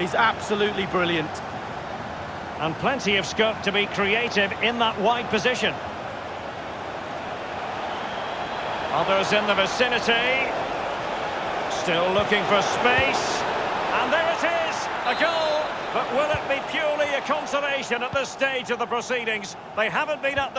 He's absolutely brilliant. And plenty of scope to be creative in that wide position. Others in the vicinity. Still looking for space. And there it is, a goal. But will it be purely a consolation at this stage of the proceedings? They haven't been at the...